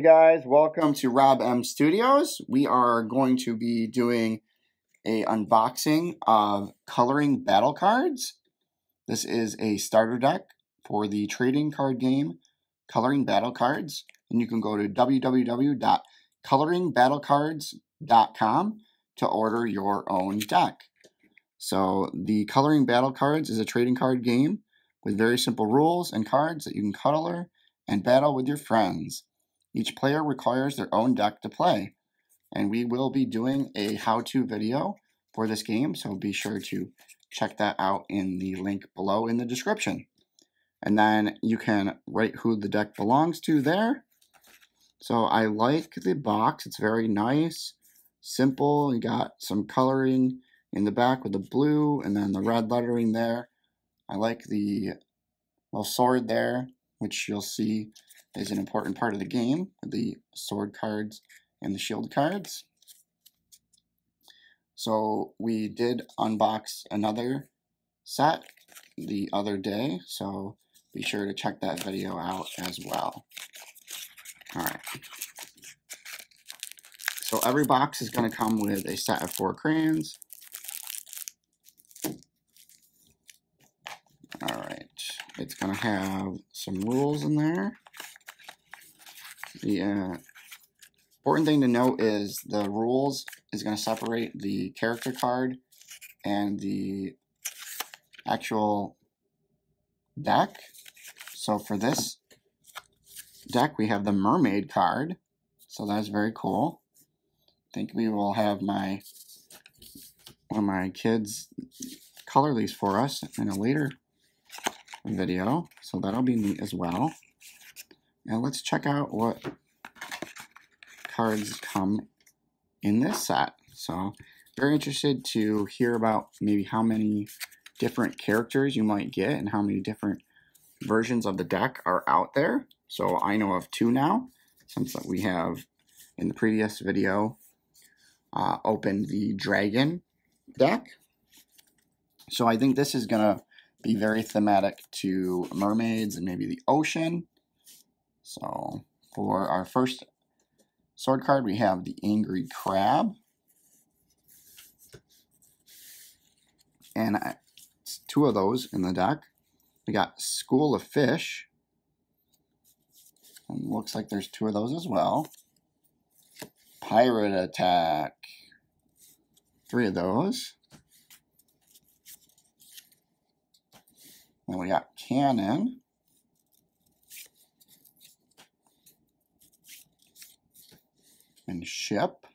Hey guys, welcome to Rob M Studios. We are going to be doing a unboxing of coloring battle cards. This is a starter deck for the trading card game Coloring Battle Cards. And you can go to www.coloringbattlecards.com to order your own deck. So the Coloring Battle Cards is a trading card game with very simple rules and cards that you can color and battle with your friends. Each player requires their own deck to play, and we will be doing a how-to video for this game, so be sure to check that out in the link below in the description. And then you can write who the deck belongs to there. So I like the box, it's very nice, simple, you got some coloring in the back with the blue and then the red lettering there. I like the little sword there, which you'll see is an important part of the game, the sword cards and the shield cards. So we did unbox another set the other day, so be sure to check that video out as well. Alright. So every box is going to come with a set of four crayons. Alright. It's going to have some rules in there. The uh, important thing to note is the rules is going to separate the character card and the actual deck. So for this deck, we have the mermaid card. So that's very cool. I think we will have my one of my kids color these for us in a later video. So that'll be neat as well. Now let's check out what cards come in this set. So very interested to hear about maybe how many different characters you might get and how many different versions of the deck are out there. So I know of two now, since we have in the previous video uh, opened the dragon deck. So I think this is going to be very thematic to mermaids and maybe the ocean. So for our first sword card, we have the Angry Crab. And two of those in the deck. We got School of Fish. And looks like there's two of those as well. Pirate Attack. Three of those. Then we got Cannon. And ship.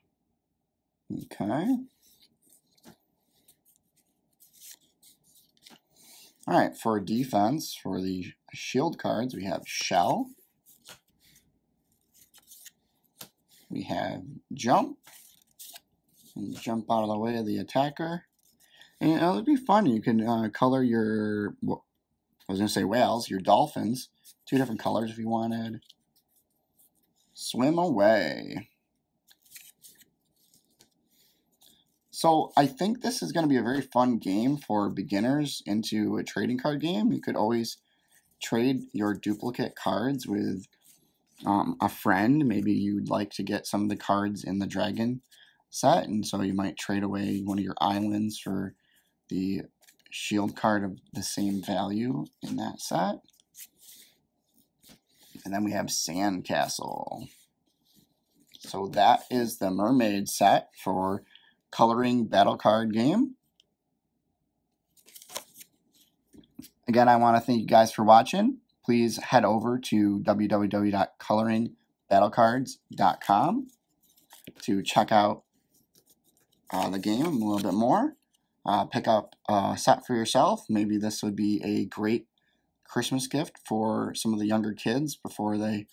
Okay. All right, for defense, for the shield cards, we have Shell. We have Jump. And jump out of the way of the attacker. And it'll be fun. You can uh, color your, I was going to say whales, your dolphins. Two different colors if you wanted. Swim away. So I think this is going to be a very fun game for beginners into a trading card game. You could always trade your duplicate cards with um, a friend. Maybe you'd like to get some of the cards in the dragon set, and so you might trade away one of your islands for the shield card of the same value in that set. And then we have Sandcastle. So that is the mermaid set for coloring battle card game. Again, I want to thank you guys for watching. Please head over to www.coloringbattlecards.com to check out uh, the game a little bit more. Uh, pick up a set for yourself. Maybe this would be a great Christmas gift for some of the younger kids before they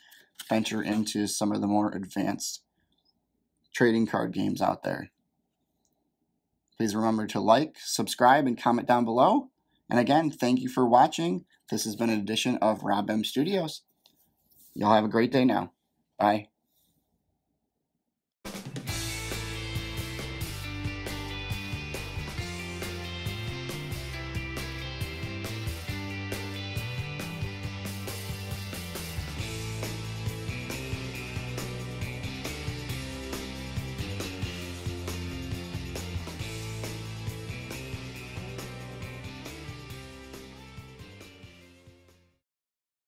venture into some of the more advanced trading card games out there. Please remember to like, subscribe, and comment down below. And again, thank you for watching. This has been an edition of Rob M Studios. Y'all have a great day now. Bye.